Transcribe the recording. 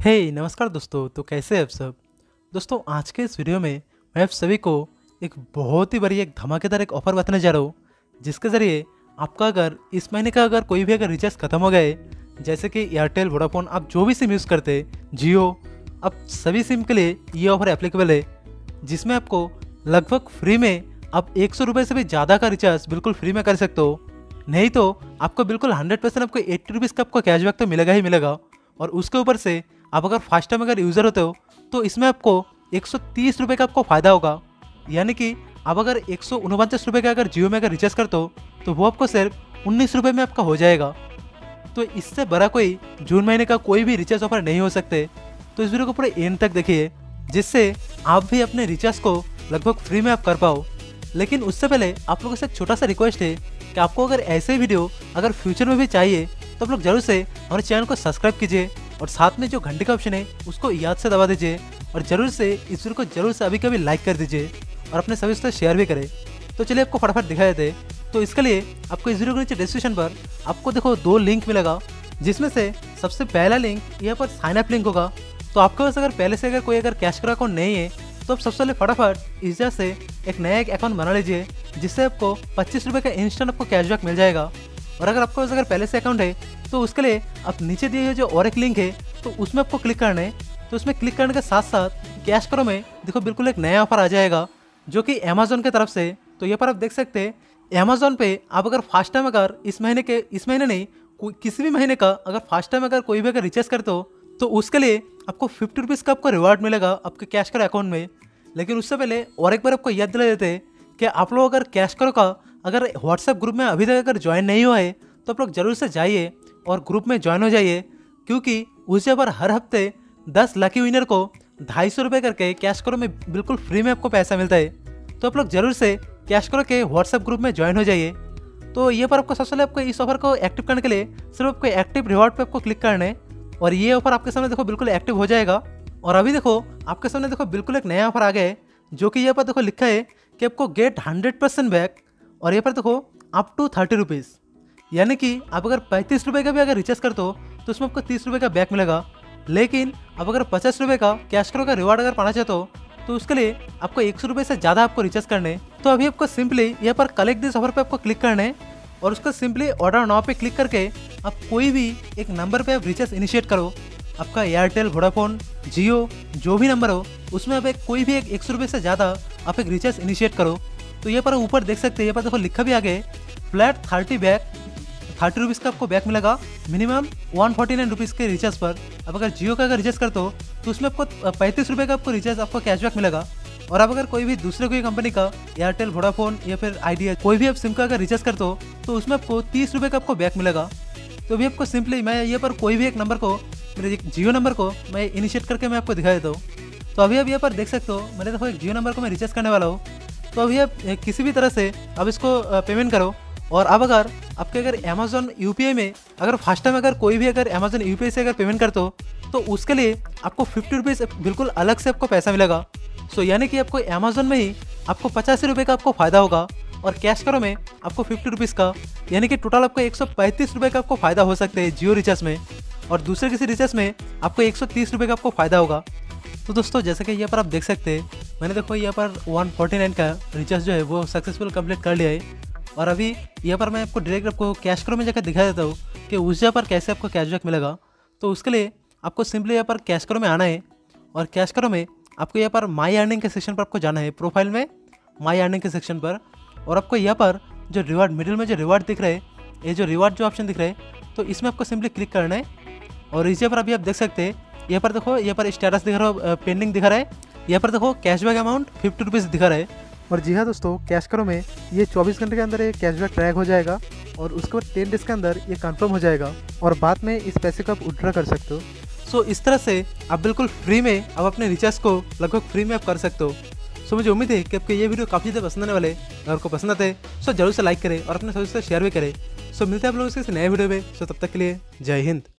हे hey, नमस्कार दोस्तों तो कैसे हैं आप सब? दोस्तों आज के इस वीडियो में मैं आप सभी को एक बहुत ही बड़ी एक धमाकेदार एक ऑफ़र बताने जा रहा हूँ जिसके ज़रिए आपका अगर इस महीने का अगर कोई भी अगर रिचार्ज खत्म हो गए जैसे कि एयरटेल वोडाफोन आप जो भी सिम यूज़ करते जियो आप सभी सिम के लिए ये ऑफ़र एप्लीकेबल है जिसमें आपको लगभग फ्री में आप एक सौ से भी ज़्यादा का रिचार्ज बिल्कुल फ्री में कर सकते हो। नहीं तो आपको बिल्कुल हंड्रेड परसेंट आपको एट्टी रुपीज़ का आपको कैशबैक तो मिलेगा ही मिलेगा और उसके ऊपर से आप अगर फास्ट टाइम अगर यूज़र होते हो तो इसमें आपको एक सौ का आपको फ़ायदा होगा। यानी कि आप अगर एक सौ का अगर जियो में अगर रिचार्ज करते हो तो वो आपको सिर्फ़ उन्नीस रुपये में आपका हो जाएगा। तो इससे बड़ा कोई जून महीने का कोई भी रिचार्ज ऑफ़र नहीं हो सकते। तो इस वीडियो को पूरे एंड तक देखिए, जिससे आप भी अपने रिचार्ज को लगभग फ्री में आप कर पाओ। लेकिन उससे पहले आप लोगों से एक छोटा सा रिक्वेस्ट है कि आपको अगर ऐसे वीडियो अगर फ्यूचर में भी चाहिए तो आप लोग ज़रूर से हमारे चैनल को सब्सक्राइब कीजिए। और साथ में जो घंटे का ऑप्शन है, उसको याद से दबा दीजिए और ज़रूर से इस वीडियो को ज़रूर से अभी कभी लाइक कर दीजिए और अपने सभी से शेयर भी करें। तो चलिए आपको फटाफट दिखा देते तो इसके लिए आपको इस वीडियो के नीचे डिस्क्रिप्शन पर आपको देखो दो लिंक मिलेगा, जिसमें से सबसे पहला लिंक यहाँ पर साइन अप लिंक होगा। तो आपके पास अगर पहले से अगर कोई अगर कैश करा अकाउंट नहीं है तो आप सबसे पहले फटाफट इस से एक नया एक अकाउंट बना लीजिए, जिससे आपको पच्चीस रुपये का इंस्टेंट आपको कैशबैक मिल जाएगा। और अगर आपके पास अगर पहले से अकाउंट है तो उसके लिए आप नीचे दिए हुए जो और एक लिंक है तो उसमें आपको क्लिक करना है। तो उसमें क्लिक करने के साथ साथ कैश करो में, देखो बिल्कुल एक नया ऑफ़र आ जाएगा, जो कि अमेजोन की तरफ़ से। तो ये पर आप देख सकते हैं अमेजोन पे आप अगर फास्ट टाइम अगर इस महीने के, इस महीने नहीं किसी भी महीने का अगर फास्ट टाइम अगर कोई भी अगर रिचार्ज करते हो तो उसके लिए आपको फिफ्टी रुपीज़ का आपको रिवार्ड मिलेगा आपके कैश करो अकाउंट में। लेकिन उससे पहले और एक बार आपको याद दिला देते कि आप लोग अगर कैश करो का, अगर व्हाट्सएप ग्रुप में अभी तक अगर ज्वाइन नहीं हुआ है तो आप लोग ज़रूर से जाइए। और ग्रुप में ज्वाइन हो जाइए, क्योंकि उसे पर हर हफ़्ते दस लकी विनर को ढाई सौ रुपये करके कैश करो में बिल्कुल फ्री में आपको पैसा मिलता है। तो आप लोग ज़रूर से कैश करो के व्हाट्सएप ग्रुप में ज्वाइन हो जाइए। तो ये पर आपको सबसे पहले आपको इस ऑफ़र को एक्टिव करने के लिए सिर्फ़ आपको एक्टिव रिवॉर्ड पे आपको क्लिक करना है। और ये ऑफ़र आपके सामने देखो बिल्कुल एक्टिव हो जाएगा। और अभी देखो, आपके सामने देखो बिल्कुल एक नया ऑफ़र आ गया है, जो कि यहाँ पर देखो लिखा है कि आपको गेट हंड्रेड परसेंट बैक और ये पर देखो अप टू थर्टी रुपीज़ यानी कि आप अगर पैंतीस रुपये का भी अगर रिचार्ज करते हो तो उसमें आपको तीस रुपये का बैक मिलेगा। लेकिन अब अगर पचास रुपये का कैश करो का रिवार्ड अगर पाना चाहते हो तो उसके लिए आपको एक सौ से ज़्यादा आपको रिचार्ज करने तो अभी आपको सिंपली यहाँ पर कलेक्ट दिस ऑफ़र पर आपको क्लिक करना और उसको सिंपली ऑर्डर नाव पे क्लिक करके आप कोई भी एक नंबर पे आप रिचार्ज इनिशिएट करो। आपका एयरटेल वोडाफोन जियो जो भी नंबर हो, उसमें आप एक कोई भी एक एक सौ से ज़्यादा आप एक रिचार्ज इनिशिएट करो। तो ये पर ऊपर देख सकते हैं ये पर देखो लिखा भी आ आगे flat thirty back thirty rupees का आपको बैक मिलेगा। Minimum one forty nine rupees के रिचार्ज पर। अब अगर जियो का अगर रिचार्ज करते हो तो उसमें आपको पैंतीस रुपये का आपको रिचार्ज आपको कैशबैक मिलेगा। और अब अगर कोई भी दूसरे कोई कंपनी का एयरटेल वोडाफोन या फिर आइडिया कोई भी आप सिम का अगर रिचार्ज करते हो तो उसमें आपको तीस रुपये का आपको बैक मिलेगा। तो अभी आपको सिंपली मैं ये पर कोई भी एक नंबर को, मेरे जियो नंबर को मैं इनिशिएट करके मैं आपको दिखा देता हूँ। तो अभी आप यहाँ पर देख सकते हो, मैंने देखो एक जियो नंबर को मैं रिचार्ज करने वाला हूँ। तो अभी आप किसी भी तरह से अब इसको पेमेंट करो। और अब अगर आपके अगर अमेजोन यू में अगर फ़र्स्ट टाइम अगर कोई भी अगर अमेजोन यू से अगर पेमेंट करते हो तो उसके लिए आपको फिफ्टी रुपीज़ बिल्कुल अलग से आपको पैसा मिलेगा। सो यानी कि आपको अमेजोन में ही आपको पचासी रुपये का आपको फ़ायदा होगा और कैश करो में आपको फिफ्टी रुपीज़ का। यानी कि टोटल आपको एक सौ पैंतीस रुपये का आपको फ़ायदा हो सकता है जियो रिचार्ज में और दूसरे किसी रिचार्ज में आपको एक सौ तीस रुपये का आपको फ़ायदा होगा। तो दोस्तों, जैसे कि यहाँ पर आप देख सकते हैं, मैंने देखो यहाँ पर वन फोर्टी नाइन का रिचार्ज जो है वो सक्सेसफुल कंप्लीट कर लिया है। और अभी यहाँ पर मैं आपको डायरेक्ट आपको कैश क्रो में जाकर दिखा देता हूँ कि उस जगह पर कैसे आपको कैशबैक मिलेगा। तो उसके लिए आपको सिंपली यहाँ पर कैश क्रो में आना है और कैश करो में आपको यहाँ पर माई अर्निंग के सेक्शन पर आपको जाना है प्रोफ़ाइल में माई अर्निंग के सेक्शन पर। और आपको यहाँ पर जो रिवार्ड मिडिल में जो रिवार्ड दिख रहे हैं, ये जो रिवार्ड जो ऑप्शन दिख रहे हैं तो इसमें आपको सिंपली क्लिक करना है। और इस पर अभी आप देख सकते हैं, यहाँ पर देखो, यहाँ पर स्टेटस दिख रहा है पेंडिंग दिखा रहा है। यहाँ पर देखो कैशबैक अमाउंट फिफ्टी रुपीज़ दिखा रहा है। और जी हाँ दोस्तों कैश करो में ये 24 घंटे के अंदर ये कैशबैक ट्रैक हो जाएगा और उसके बाद टेन डेज़ के अंदर ये कंफर्म हो जाएगा और बाद में इस पैसे को आप उड्रा कर सकते हो। सो इस तरह से आप बिल्कुल फ्री में आप अपने रिचार्ज को लगभग फ्री में आप कर सकते हो। सो मुझे उम्मीद है कि आपके ये वीडियो काफ़ी ज़्यादा पसंद आने वाले अगर आपको पसंद आते सो ज़रूर से लाइक करें और अपने सभी से शेयर भी करें। सो मिलते हैं आप लोगों से नए वीडियो में। सो तब तक के लिए जय हिंद।